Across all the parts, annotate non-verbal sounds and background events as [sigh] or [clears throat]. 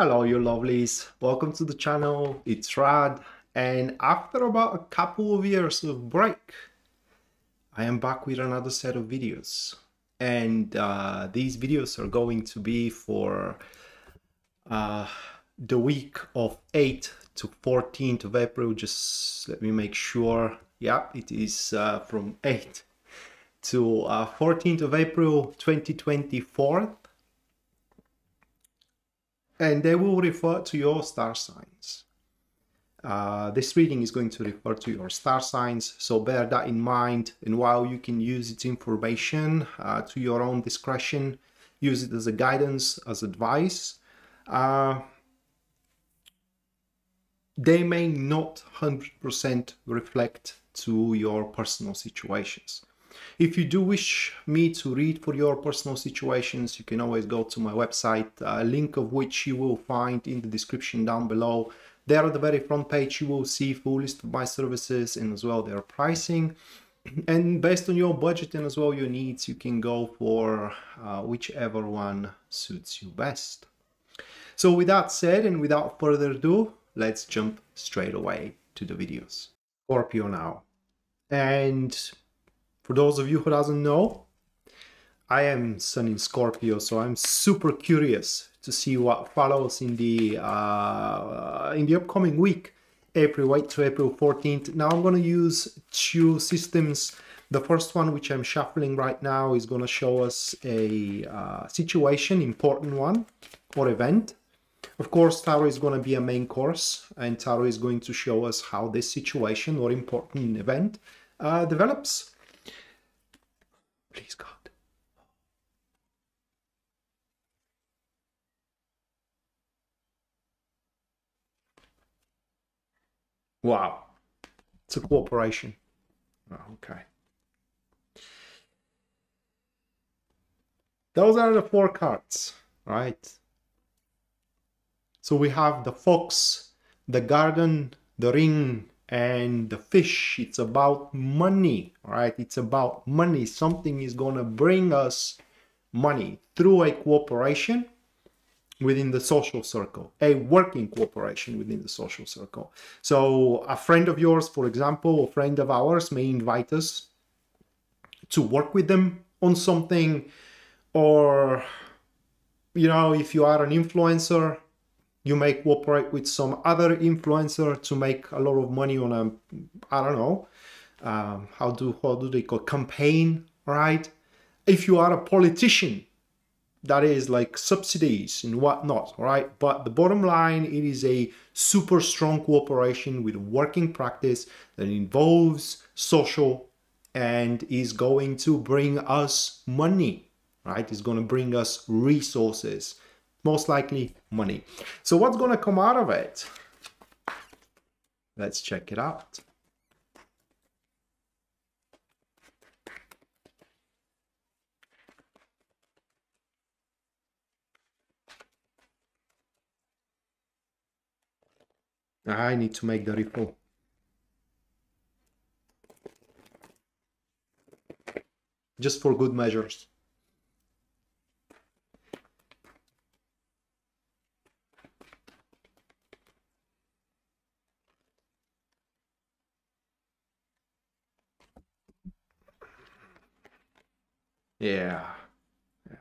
Hello, you lovelies. Welcome to the channel. It's Rad. And after about a couple of years of break, I am back with another set of videos. And uh, these videos are going to be for uh, the week of 8th to 14th of April. Just let me make sure. Yeah, it is uh, from 8th to 14th uh, of April 2024 and they will refer to your star signs. Uh, this reading is going to refer to your star signs, so bear that in mind. And while you can use its information uh, to your own discretion, use it as a guidance, as advice, uh, they may not 100% reflect to your personal situations. If you do wish me to read for your personal situations, you can always go to my website, a link of which you will find in the description down below. There at the very front page, you will see full list of my services and as well their pricing. [clears throat] And based on your budget and as well your needs, you can go for uh, whichever one suits you best. So with that said and without further ado, let's jump straight away to the videos. Scorpio now. And for those of you who doesn't know, I am Sun in Scorpio, so I'm super curious to see what follows in the uh, in the upcoming week, April 8 to April 14th. Now I'm going to use two systems. The first one, which I'm shuffling right now, is going to show us a uh, situation, important one, or event. Of course, Tarot is going to be a main course, and Tarot is going to show us how this situation or important event uh, develops. Please, God. Wow. It's a corporation. Oh, okay. Those are the four cards, right? So we have the fox, the garden, the ring, and the fish it's about money right it's about money something is going to bring us money through a cooperation within the social circle a working cooperation within the social circle. So a friend of yours for example a friend of ours may invite us to work with them on something or you know if you are an influencer you may cooperate with some other influencer to make a lot of money on a i don't know um, how do how do they call campaign right? If you are a politician that is like subsidies and whatnot right but the bottom line it is a super strong cooperation with working practice that involves social and is going to bring us money right it's going to bring us resources most likely money. So what's going to come out of it? Let's check it out. I need to make the refill. Just for good measures. Yeah. yeah.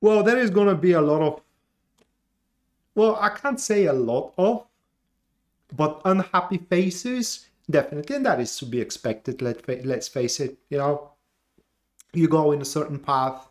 Well, there is going to be a lot of, well, I can't say a lot of, but unhappy faces, definitely. And that is to be expected. Let, let's face it, you know, you go in a certain path,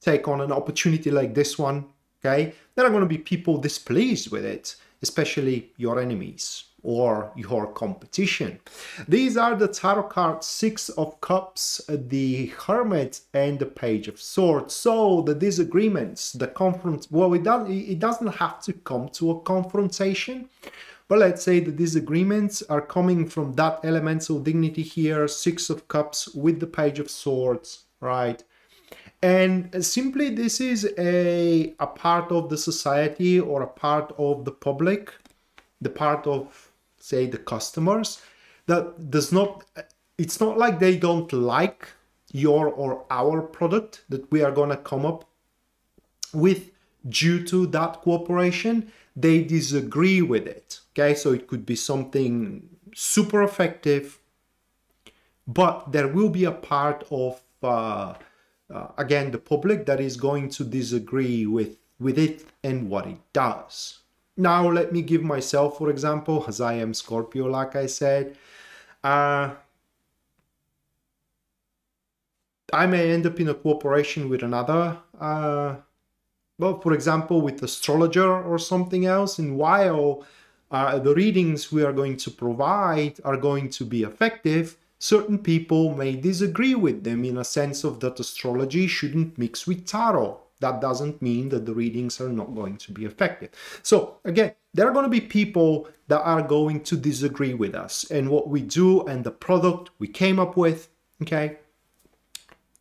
take on an opportunity like this one, okay? There are going to be people displeased with it, especially your enemies or your competition. These are the tarot cards Six of Cups, the Hermit, and the Page of Swords. So the disagreements, the confront, well, it, does, it doesn't have to come to a confrontation, but let's say the disagreements are coming from that elemental dignity here, Six of Cups with the Page of Swords, right? And simply this is a, a part of the society or a part of the public, the part of say the customers that does not it's not like they don't like your or our product that we are going to come up with due to that cooperation, they disagree with it. Okay, so it could be something super effective, but there will be a part of uh, uh, again the public that is going to disagree with with it and what it does. Now let me give myself, for example, as I am Scorpio, like I said. Uh, I may end up in a cooperation with another, uh, well, for example, with astrologer or something else. And while uh, the readings we are going to provide are going to be effective, certain people may disagree with them in a sense of that astrology shouldn't mix with tarot. That doesn't mean that the readings are not going to be effective. So again, there are going to be people that are going to disagree with us and what we do and the product we came up with, okay,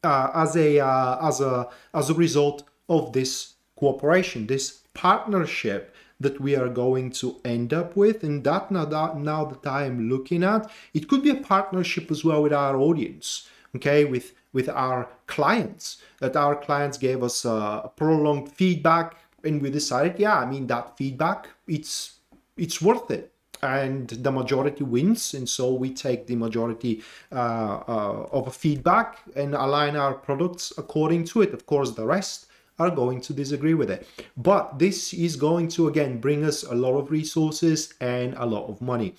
uh, as a uh, as a as a result of this cooperation, this partnership that we are going to end up with and that now that now that I am looking at it could be a partnership as well with our audience okay with with our clients. That our clients gave us uh, prolonged feedback and we decided yeah I mean that feedback it's it's worth it. And the majority wins and so we take the majority uh, uh, of feedback and align our products according to it. Of course the rest are going to disagree with it but this is going to again bring us a lot of resources and a lot of money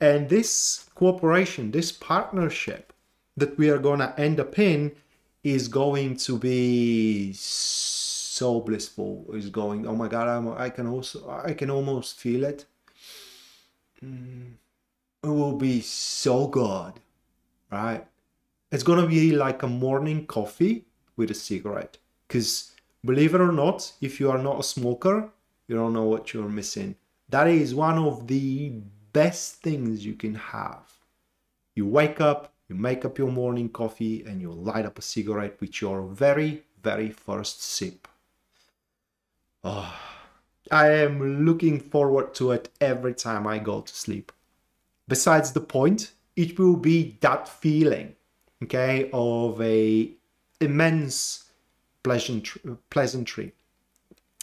and this cooperation this partnership that we are going to end up in is going to be so blissful is going oh my god I'm, i can also i can almost feel it Mm. it will be so good, right? It's gonna be like a morning coffee with a cigarette. Because believe it or not, if you are not a smoker, you don't know what you're missing. That is one of the best things you can have. You wake up, you make up your morning coffee, and you light up a cigarette with your very, very first sip. Oh. I am looking forward to it every time I go to sleep. Besides the point, it will be that feeling, okay, of a immense pleasantry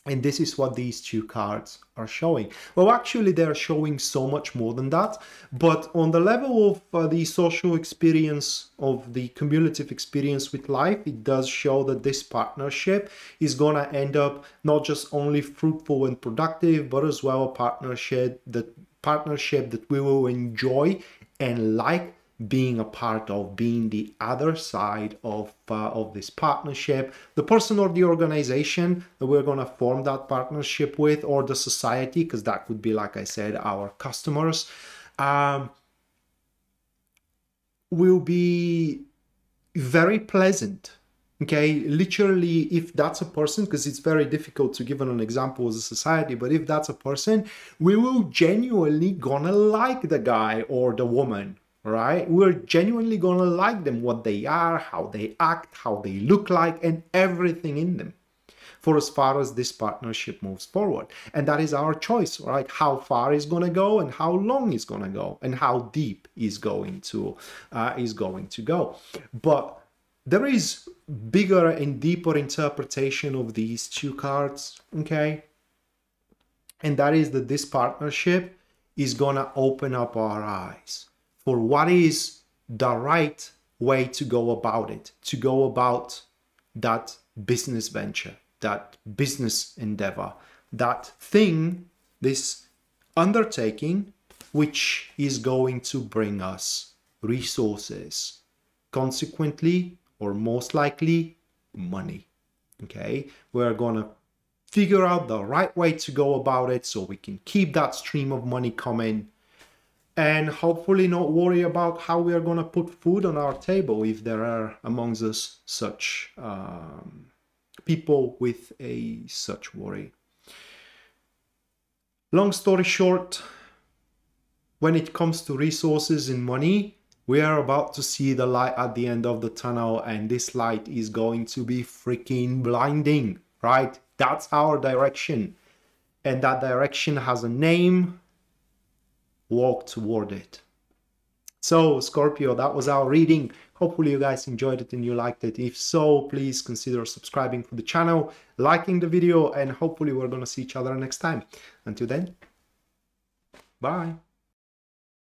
and this is what these two cards are showing. Well, actually, they're showing so much more than that. But on the level of uh, the social experience, of the cumulative experience with life, it does show that this partnership is going to end up not just only fruitful and productive, but as well a partnership that partnership that we will enjoy and like being a part of, being the other side of, uh, of this partnership, the person or the organization that we're going to form that partnership with, or the society, because that could be, like I said, our customers, um, will be very pleasant. Okay, literally, if that's a person, because it's very difficult to give an example as a society, but if that's a person, we will genuinely gonna like the guy or the woman right? We're genuinely gonna like them, what they are, how they act, how they look like, and everything in them for as far as this partnership moves forward. And that is our choice, right? How far is going to go and how long is going to go and how deep is going to uh, is going to go. But there is bigger and deeper interpretation of these two cards, okay? And that is that this partnership is going to open up our eyes for what is the right way to go about it, to go about that business venture, that business endeavor, that thing, this undertaking, which is going to bring us resources. Consequently, or most likely, money. Okay, we're gonna figure out the right way to go about it so we can keep that stream of money coming and hopefully not worry about how we are going to put food on our table if there are amongst us such um, people with a such worry. Long story short, when it comes to resources and money, we are about to see the light at the end of the tunnel and this light is going to be freaking blinding, right? That's our direction. And that direction has a name, walk toward it. So, Scorpio, that was our reading. Hopefully, you guys enjoyed it and you liked it. If so, please consider subscribing to the channel, liking the video, and hopefully, we're going to see each other next time. Until then, bye.